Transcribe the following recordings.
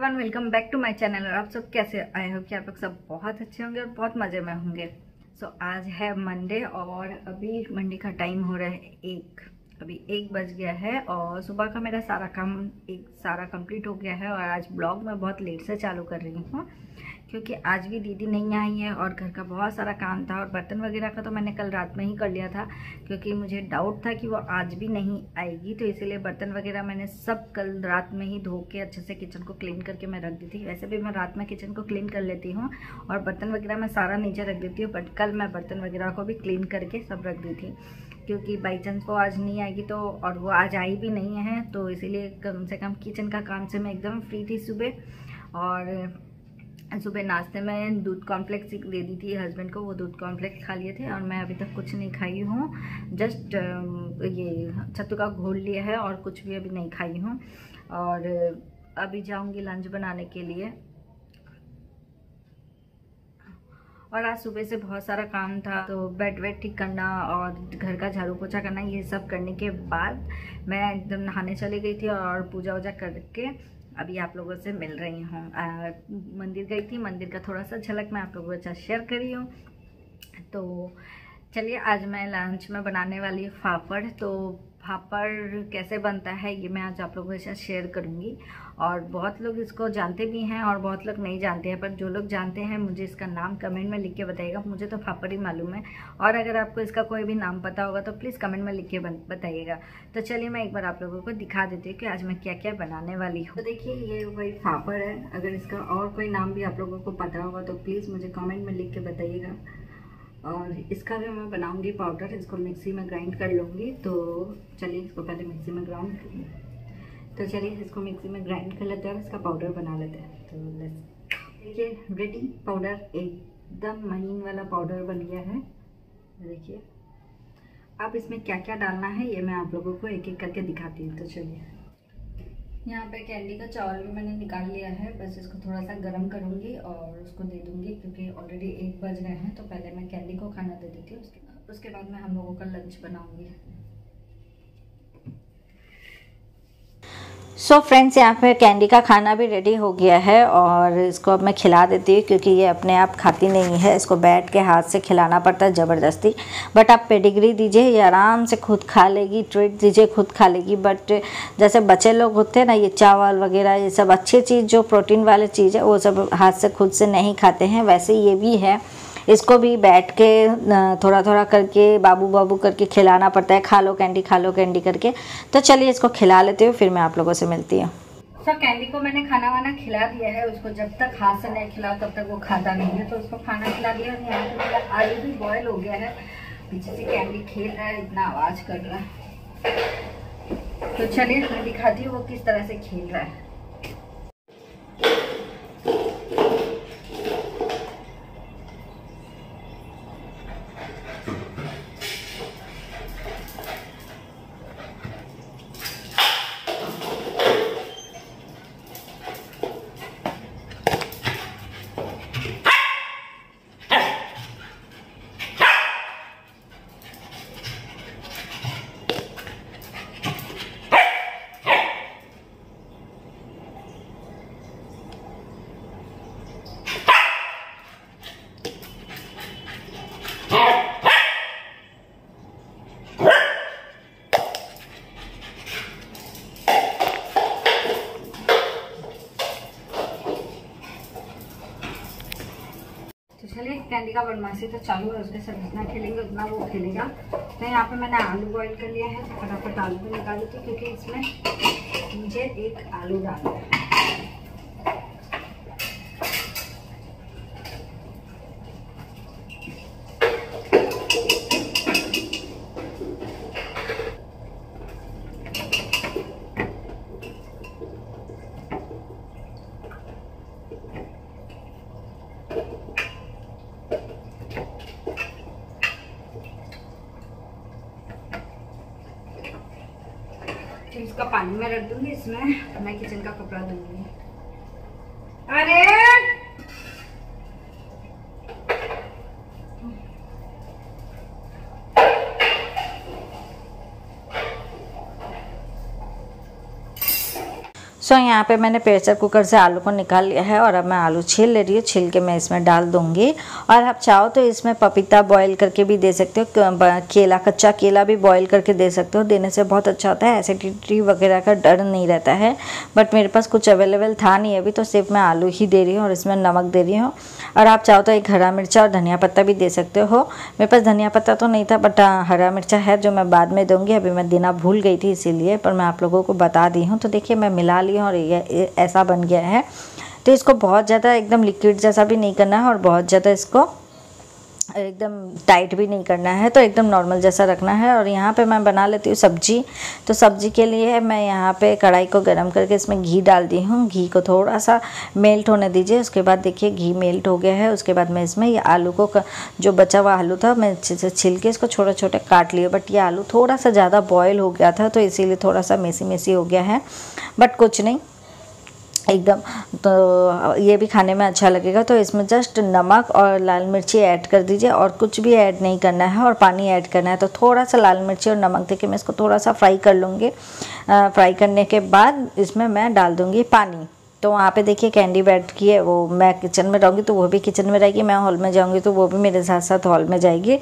Welcome back to my channel और आप सब कैसे आए हो? कि आप लोग सब बहुत अच्छे होंगे और बहुत मज़े में होंगे? सो so, आज है मंडे और अभी मंडे का टाइम हो रहा है एक। अभी एक बज गया है और सुबह का मेरा सारा काम एक सारा कंप्लीट हो गया है और आज ब्लॉग मैं बहुत लेट से चालू कर रही हूँ। क्योंकि आज भी दीदी नहीं आई है और घर का बहुत सारा काम था और बर्तन वगैरह का तो मैंने कल रात में ही कर लिया था, क्योंकि मुझे डाउट था कि वो आज भी नहीं आएगी। तो इसीलिए बर्तन वगैरह मैंने सब कल रात में ही धो के अच्छे से किचन को क्लीन करके मैं रख दी थी। वैसे भी मैं रात में किचन को क्लीन कर लेती हूँ और बर्तन वगैरह मैं सारा नीचे रख देती हूँ बट कल मैं बर्तन वगैरह को भी क्लीन करके सब रख दी थी। क्योंकि बाई चांस वो आज नहीं आएगी तो और वो आज आई भी नहीं है तो इसीलिए कम से कम किचन का काम से मैं एकदम फ्री थी सुबह। और सुबह नाश्ते में दूध कॉम्प्लेक्स दे दी थी हस्बैंड को, वो दूध कॉम्प्लेक्स खा लिए थे और मैं अभी तक कुछ नहीं खाई हूँ। जस्ट ये सत्तू का घोल लिया है और कुछ भी अभी नहीं खाई हूँ। और अभी जाऊँगी लंच बनाने के लिए। और आज सुबह से बहुत सारा काम था तो बेड वेड ठीक करना और घर का झाड़ू पोछा करना, ये सब करने के बाद मैं एकदम नहाने चली गई थी और पूजा वूजा करके अभी आप लोगों से मिल रही हूँ। मंदिर गई थी, मंदिर का थोड़ा सा झलक मैं आप लोगों के साथ शेयर करी हूँ। तो चलिए, आज मैं लंच में बनाने वाली फाफड़। तो फाफड़ कैसे बनता है, ये मैं आज आप लोगों के साथ शेयर करूँगी। और बहुत लोग इसको जानते भी हैं और बहुत लोग नहीं जानते हैं, पर जो लोग जानते हैं, मुझे इसका नाम कमेंट में लिख के बताइएगा। मुझे तो फाफड़ ही मालूम है। और अगर आपको इसका कोई भी नाम पता होगा तो प्लीज़ कमेंट में लिख के बताइएगा। तो चलिए मैं एक बार आप लोगों को दिखा देती हूँ कि आज मैं क्या क्या बनाने वाली हूँ। तो देखिए, ये वही फाफड़ है। अगर इसका और कोई नाम भी आप लोगों को पता होगा तो प्लीज़ मुझे कमेंट में लिख के बताइएगा। और इसका भी मैं बनाऊँगी पाउडर इसको मिक्सी में ग्राइंड कर लूँगी तो चलिए इसको पहले मिक्सी में ग्राउंड तो चलिए इसको मिक्सी में ग्राइंड कर लेते हैं और इसका पाउडर बना लेते हैं। तो देखिए रेडी पाउडर एकदम महीन वाला पाउडर बन गया है। देखिए, अब इसमें क्या क्या डालना है, ये मैं आप लोगों को एक एक करके दिखाती हूँ। तो चलिए। यहाँ पे कैंडी का चावल भी मैंने निकाल लिया है। बस इसको थोड़ा सा गर्म करूँगी और उसको दे दूँगी क्योंकि ऑलरेडी एक बज रहे हैं तो पहले मैं कैंडी को खाना दे देती हूँ। उसके उसके बाद मैं हम लोगों का लंच बनाऊँगी। सो फ्रेंड्स यहाँ पे कैंडी का खाना भी रेडी हो गया है और इसको अब मैं खिला देती हूँ क्योंकि ये अपने आप खाती नहीं है। इसको बैठ के हाथ से खिलाना पड़ता है ज़बरदस्ती। बट आप पेडिग्री दीजिए, ये आराम से खुद खा लेगी ट्रीट दीजिए, खुद खा लेगी। बट जैसे बच्चे लोग होते हैं ना, ये चावल वगैरह, ये सब अच्छी चीज़, जो प्रोटीन वाली चीज़ है, वो सब हाथ से खुद से नहीं खाते हैं। वैसे ये भी है। इसको भी बैठ के थोड़ा थोड़ा करके बाबू बाबू करके खिलाना पड़ता है, खा लो कैंडी खा लो कैंडी करके। तो चलिए इसको खिला लेती हूँ, फिर मैं आप लोगों से मिलती हूँ। सब कैंडी को मैंने खाना वाना खिला दिया है, उसको जब तक हाथ से नहीं खिलाओ, तब तक वो खाता नहीं है तो उसको खाना खिला दिया और यहाँ पे आलू भी बॉयल हो गया है। पीछे से कैंडी खेल रहा है, इतना आवाज़ कर रहा है। तो चलिए, मैं दिखाती हूँ वो किस तरह से खेल रहा है। चलिए कैंडी का तो चालू है, उसके साथ जितना खेलेंगे उतना वो खेलेगा। तो यहाँ पे मैंने आलू बॉईल कर लिया है तो फटाफट आलू भी निकाल देती क्योंकि इसमें मुझे एक आलू डालना है। मैं किचन का कपड़ा दूँगी। अरे! सो so, यहाँ पे मैंने प्रेशर कुकर से आलू को निकाल लिया है और अब मैं आलू छील ले रही हूँ। छील के मैं इसमें डाल दूँगी। और आप चाहो तो इसमें पपीता बॉईल करके भी दे सकते हो केला कच्चा केला भी बॉईल करके दे सकते हो। देने से बहुत अच्छा होता है। एसिडिटी वगैरह का डर नहीं रहता है। बट मेरे पास कुछ अवेलेबल था नहीं अभी तो सिर्फ़ मैं आलू ही दे रही हूँ और इसमें नमक दे रही हूँ। और आप चाहो तो एक हरा मिर्चा और धनिया पत्ता भी दे सकते हो। मेरे पास धनिया पत्ता तो नहीं था बट हरा मिर्चा है जो मैं बाद में दूँगी। अभी मैं देना भूल गई थी इसीलिए पर मैं आप लोगों को बता दी हूँ। तो देखिए मैं मिला ली हूँ और ये ऐसा बन गया है। तो इसको बहुत ज़्यादा एकदम लिक्विड जैसा भी नहीं करना है और बहुत ज़्यादा इसको एकदम टाइट भी नहीं करना है तो एकदम नॉर्मल जैसा रखना है। और यहाँ पे मैं बना लेती हूँ सब्ज़ी। तो सब्ज़ी के लिए मैं यहाँ पे कढ़ाई को गर्म करके इसमें घी डाल दी हूँ। घी को थोड़ा सा मेल्ट होने दीजिए। उसके बाद देखिए घी मेल्ट हो गया है। उसके बाद मैं इसमें ये आलू को जो बचा हुआ आलू था, मैं अच्छे से छिल के इसको छोटे छोटे काट लिए। बट ये आलू थोड़ा सा ज़्यादा बॉयल हो गया था तो इसीलिए थोड़ा सा मेसी मेसी हो गया है। बट कुछ नहीं। एकदम तो ये भी खाने में अच्छा लगेगा। तो इसमें जस्ट नमक और लाल मिर्ची ऐड कर दीजिए और कुछ भी ऐड नहीं करना है और पानी ऐड करना है। तो थोड़ा सा लाल मिर्ची और नमक, देखिए मैं इसको थोड़ा सा फ्राई कर लूँगी। फ्राई करने के बाद इसमें मैं डाल दूँगी पानी। तो वहाँ पे देखिए कैंडी बैठ की है, वो मैं किचन में रहूँगी तो वो भी किचन में रहेगी, मैं हॉल में जाऊँगी तो वो भी मेरे साथ साथ हॉल में जाएगी।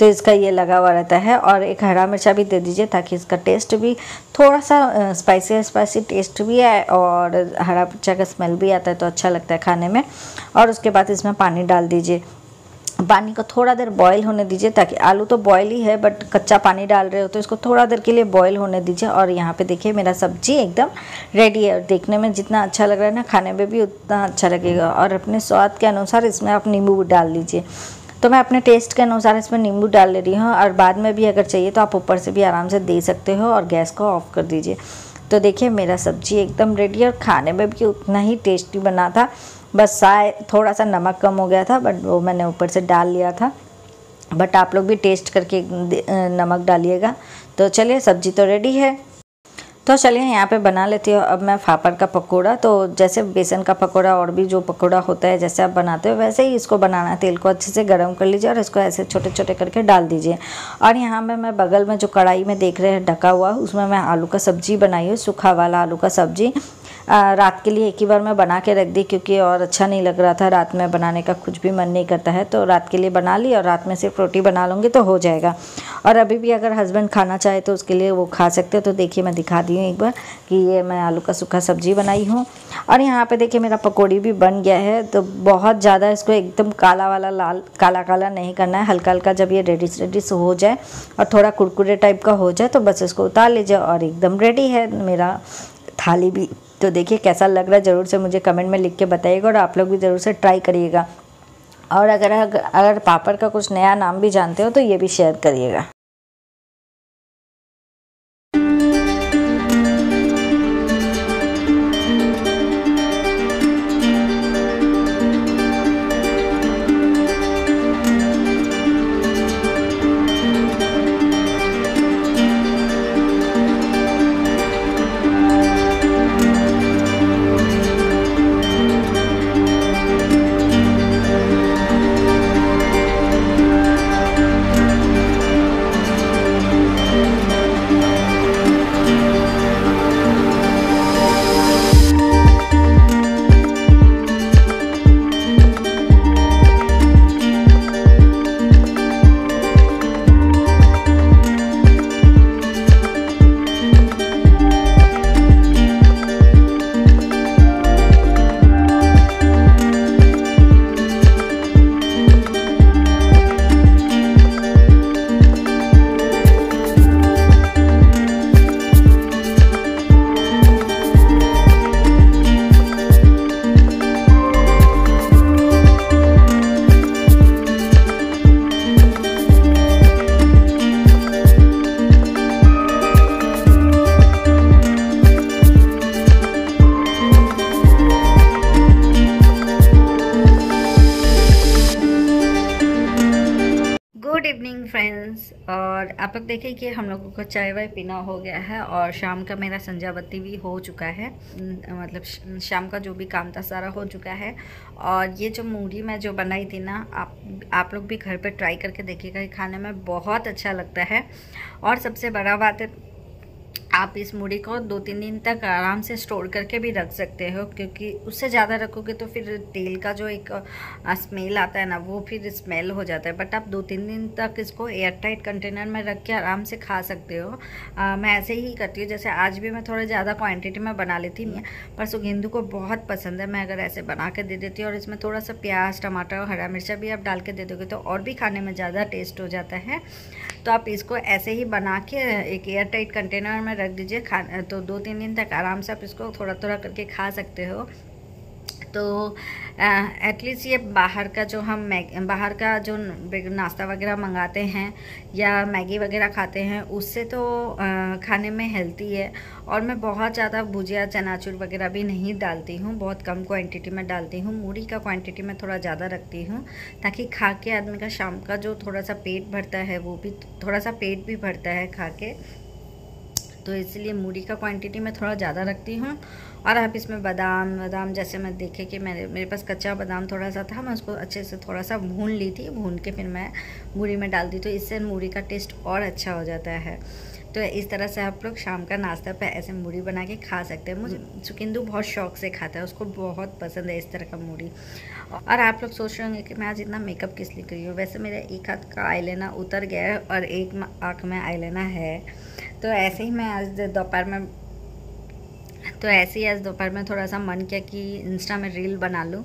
तो इसका ये लगा हुआ रहता है और एक हरा मिर्चा भी दे दीजिए ताकि इसका टेस्ट भी थोड़ा सा स्पाइसी स्पाइसी टेस्ट भी आए और हरा मिर्चा का स्मेल भी आता है तो अच्छा लगता है खाने में। और उसके बाद इसमें पानी डाल दीजिए। पानी को थोड़ा देर बॉईल होने दीजिए ताकि आलू तो बॉयल ही है बट कच्चा पानी डाल रहे हो तो इसको थोड़ा देर के लिए बॉईल होने दीजिए। और यहाँ पे देखिए, मेरा सब्ज़ी एकदम रेडी है। और देखने में जितना अच्छा लग रहा है ना, खाने में भी उतना अच्छा लगेगा। और अपने स्वाद के अनुसार इसमें आप नींबू डाल दीजिए। तो मैं अपने टेस्ट के अनुसार इसमें नींबू डाल ले रही हूँ। और बाद में भी अगर चाहिए तो आप ऊपर से भी आराम से दे सकते हो और गैस को ऑफ़ कर दीजिए। तो देखिए, मेरा सब्ज़ी एकदम रेडी और खाने में भी उतना ही टेस्टी बना था। बस साय थोड़ा सा नमक कम हो गया था, बट वो मैंने ऊपर से डाल लिया था। बट आप लोग भी टेस्ट करके नमक डालिएगा। तो चलिए, सब्ज़ी तो रेडी है। तो चलिए, यहाँ पे बना लेती हूँ। अब मैं फापड़ का पकोड़ा तो जैसे बेसन का पकोड़ा और भी जो पकोड़ा होता है, जैसे आप बनाते हो, वैसे ही इसको बनाना तेल को अच्छे से गर्म कर लीजिए और इसको ऐसे छोटे छोटे करके डाल दीजिए। और यहाँ पे मैं बगल में जो कढ़ाई में देख रहे हैं, ढका हुआ, उसमें मैं आलू का सब्ज़ी बनाई हूँ, सूखा वाला आलू का सब्ज़ी। रात के लिए एक ही बार मैं बना के रख दी क्योंकि और अच्छा नहीं लग रहा था। रात में बनाने का कुछ भी मन नहीं करता है तो रात के लिए बना ली और रात में सिर्फ़ रोटी बना लूँगी तो हो जाएगा। और अभी भी अगर हस्बैंड खाना चाहे तो उसके लिए वो खा सकते हो। तो देखिए, मैं दिखा दी हूँ एक बार कि ये मैं आलू का सूखा सब्ज़ी बनाई हूँ। और यहाँ पर देखिए, मेरा पकौड़ी भी बन गया है। तो बहुत ज़्यादा इसको एकदम काला वाला, लाल, काला काला नहीं करना है। हल्का हल्का जब ये रेडिस रेडिस हो जाए और थोड़ा कुरकुरे टाइप का हो जाए तो बस इसको उतार लीजिए और एकदम रेडी है। मेरा थाली भी तो देखिए कैसा लग रहा है, ज़रूर से मुझे कमेंट में लिख के बताइएगा और आप लोग भी ज़रूर से ट्राई करिएगा। और अगर अगर पापड़ का कुछ नया नाम भी जानते हो तो ये भी शेयर करिएगा। आप लोग देखें कि हम लोगों को चाय वाय पीना हो गया है और शाम का मेरा संजावती भी हो चुका है। मतलब शाम का जो भी काम था सारा हो चुका है। और ये जो मूढ़ी मैं जो बनाई थी ना, आप आप लोग भी घर पे ट्राई करके देखिएगा खाने में बहुत अच्छा लगता है। और सबसे बड़ा बात है आप इस मूढ़ी को दो तीन दिन तक आराम से स्टोर करके भी रख सकते हो क्योंकि उससे ज़्यादा रखोगे तो फिर तेल का जो एक स्मेल आता है ना वो फिर स्मेल हो जाता है। बट आप दो तीन दिन तक इसको एयर टाइट कंटेनर में रख के आराम से खा सकते हो। आ, मैं ऐसे ही करती हूँ जैसे आज भी मैं थोड़ा ज़्यादा क्वान्टिटी में बना लेती हूँ पर सुगेंदू को बहुत पसंद है। मैं अगर ऐसे बना के दे देती हूँ और इसमें थोड़ा सा प्याज टमाटर और हरा मिर्चा भी आप डाल के दे दोगे तो और भी खाने में ज़्यादा टेस्ट हो जाता है। तो आप इसको ऐसे ही बना के, एक एयर टाइट कंटेनर में रख दीजिए, खा तो दो तीन दिन तक आराम से आप इसको थोड़ा थोड़ा करके खा सकते हो। तो एटलीस्ट ये बाहर का जो हम बाहर का जो नाश्ता वगैरह मंगाते हैं या मैगी वगैरह खाते हैं उससे तो आ, खाने में हेल्थी है। और मैं बहुत ज़्यादा भुजिया चनाचूर वगैरह भी नहीं डालती हूँ बहुत कम क्वांटिटी में डालती हूँ मूढ़ी का क्वांटिटी में थोड़ा ज़्यादा रखती हूँ ताकि खा के आदमी का शाम का जो थोड़ा सा पेट भरता है वो भी थोड़ा सा पेट भी भरता है खा के तो इसलिए मूढ़ी का क्वांटिटी मैं थोड़ा ज़्यादा रखती हूँ। और आप इसमें बादाम बादाम जैसे मैं देखे कि मेरे मेरे पास कच्चा बादाम थोड़ा सा था, मैं उसको अच्छे से थोड़ा सा भून ली थी, भून के फिर मैं मूढ़ी में डाल दी तो इससे मूढ़ी का टेस्ट और अच्छा हो जाता है। तो इस तरह से आप लोग शाम का नाश्ता पे ऐसे मूढ़ी बना के खा सकते हैं। मुझे सुकिंदू बहुत शौक से खाता है, उसको बहुत पसंद है इस तरह का मूढ़ी। और आप लोग सोच रहे होंगे कि मैं आज इतना मेकअप किस लिए करी हूँ? वैसे मेरा एक हाथ का आई उतर गया है और एक आँख में आई है। तो ऐसे ही मैं आज दोपहर में तो ऐसे ही आज दोपहर में थोड़ा सा मन किया कि इंस्टा में रील बना लूँ।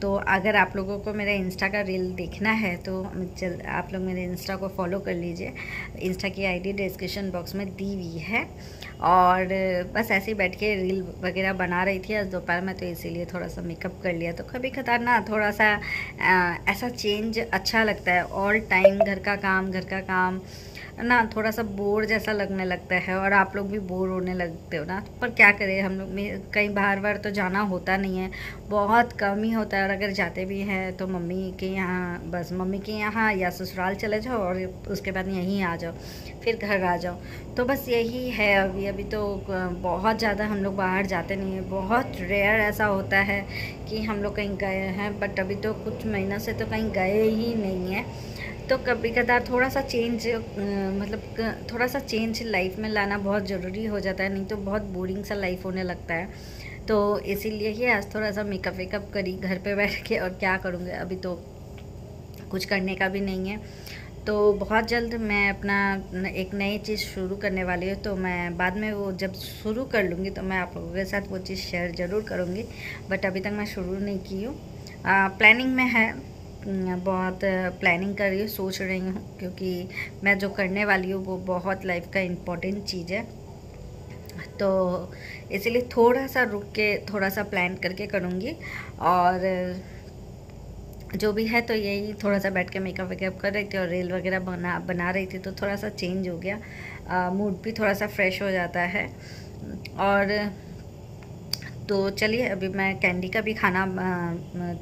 तो अगर आप लोगों को मेरा इंस्टा का रील देखना है तो चल आप लोग मेरे इंस्टा को फॉलो कर लीजिए। इंस्टा की आईडी डिस्क्रिप्शन बॉक्स में दी हुई है। और बस ऐसे ही बैठ के रील वगैरह बना रही थी आज दोपहर में तो इसीलिए थोड़ा सा मेकअप कर लिया। तो कभी कतार ना थोड़ा सा आ, ऐसा चेंज अच्छा लगता है। ऑल टाइम घर का काम घर का काम ना थोड़ा सा बोर जैसा लगने लगता है और आप लोग भी बोर होने लगते हो ना। पर क्या करें, हम लोग में कहीं बाहर बार तो जाना होता नहीं है। बहुत कम ही होता है और अगर जाते भी हैं तो मम्मी के यहाँ, बस मम्मी के यहाँ या ससुराल चले जाओ और उसके बाद यहीं आ जाओ, फिर घर आ जाओ। तो बस यही है अभी अभी तो बहुत ज़्यादा हम लोग बाहर जाते नहीं हैं। बहुत रेयर ऐसा होता है कि हम लोग कहीं गए हैं बट अभी तो कुछ महीनों से तो कहीं गए ही नहीं हैं। तो कभी कदार थोड़ा सा चेंज मतलब थोड़ा सा चेंज लाइफ में लाना बहुत ज़रूरी हो जाता है, नहीं तो बहुत बोरिंग सा लाइफ होने लगता है। तो इसीलिए ही आज थोड़ा सा मेकअप वेकअप करी, घर पे बैठ के और क्या करूँगी, अभी तो कुछ करने का भी नहीं है। तो बहुत जल्द मैं अपना एक नई चीज़ शुरू करने वाली हूँ तो मैं बाद में वो जब शुरू कर लूँगी तो मैं आप लोगों के साथ वो चीज़ शेयर ज़रूर करूँगी बट अभी तक मैं शुरू नहीं की हूँ। प्लानिंग में है बहुत प्लानिंग कर रही हूँ, सोच रही हूँ, क्योंकि मैं जो करने वाली हूँ, वो बहुत लाइफ का इम्पोर्टेंट चीज़ है। तो इसलिए थोड़ा सा रुक के थोड़ा सा प्लान करके करूँगी। और जो भी है तो यही थोड़ा सा बैठ के मेकअप वेकअप कर रही थी और रील वगैरह बना बना रही थी तो थोड़ा सा चेंज हो गया। मूड भी थोड़ा सा फ्रेश हो जाता है। और तो चलिए, अभी मैं कैंडी का भी खाना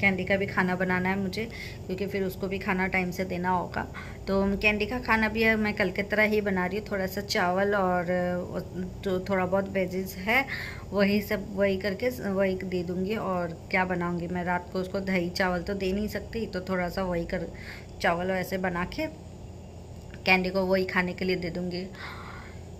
कैंडी का भी खाना बनाना है मुझे, क्योंकि फिर उसको भी खाना टाइम से देना होगा। तो कैंडी का खाना भी मैं कल की तरह ही बना रही हूँ थोड़ा सा चावल और जो थोड़ा बहुत वेजेस है, वही सब, वही करके वही दे दूँगी और क्या बनाऊँगी? मैं रात को उसको दही चावल तो दे नहीं सकती तो थोड़ा सा वही कर, चावल ऐसे बना के कैंडी को वही खाने के लिए दे दूँगी।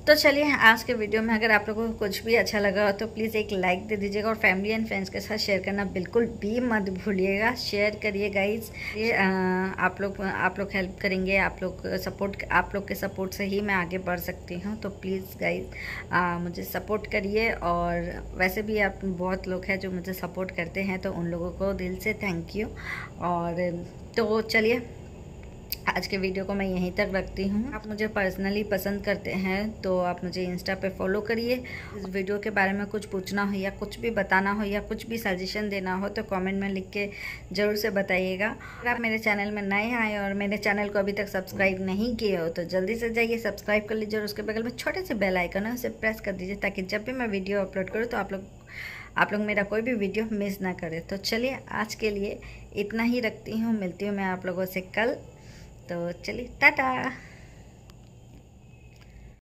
तो चलिए, आज के वीडियो में अगर आप लोगों को कुछ भी अच्छा लगा हो तो प्लीज़ एक लाइक दे दीजिएगा और फैमिली एंड फ्रेंड्स के साथ शेयर करना बिल्कुल भी मत भूलिएगा। शेयर करिए गाइज़ ये आप लोग आप लोग हेल्प करेंगे, आप लोग सपोर्ट आप लोग के सपोर्ट से ही मैं आगे बढ़ सकती हूँ। तो प्लीज़ गाइज़ मुझे सपोर्ट करिए और वैसे भी आप बहुत लोग हैं जो मुझे सपोर्ट करते हैं तो उन लोगों को दिल से थैंक यू और तो चलिए आज के वीडियो को मैं यहीं तक रखती हूँ। आप मुझे पर्सनली पसंद करते हैं तो आप मुझे इंस्टा पे फॉलो करिए। इस वीडियो के बारे में कुछ पूछना हो या कुछ भी बताना हो या कुछ भी सजेशन देना हो तो कमेंट में लिख के ज़रूर से बताइएगा। अगर आप मेरे चैनल में नए आए और मेरे चैनल को अभी तक सब्सक्राइब नहीं किए हो तो जल्दी से जाइए सब्सक्राइब कर लीजिए और उसके बगल में छोटे से बेल आइकन है, उसे प्रेस कर दीजिए ताकि जब भी मैं वीडियो अपलोड करूँ तो आप लोग आप लोग मेरा कोई भी वीडियो मिस ना करें। तो चलिए, आज के लिए इतना ही रखती हूँ। मिलती हूँ मैं आप लोगों से कल। तो चलिए टाटा।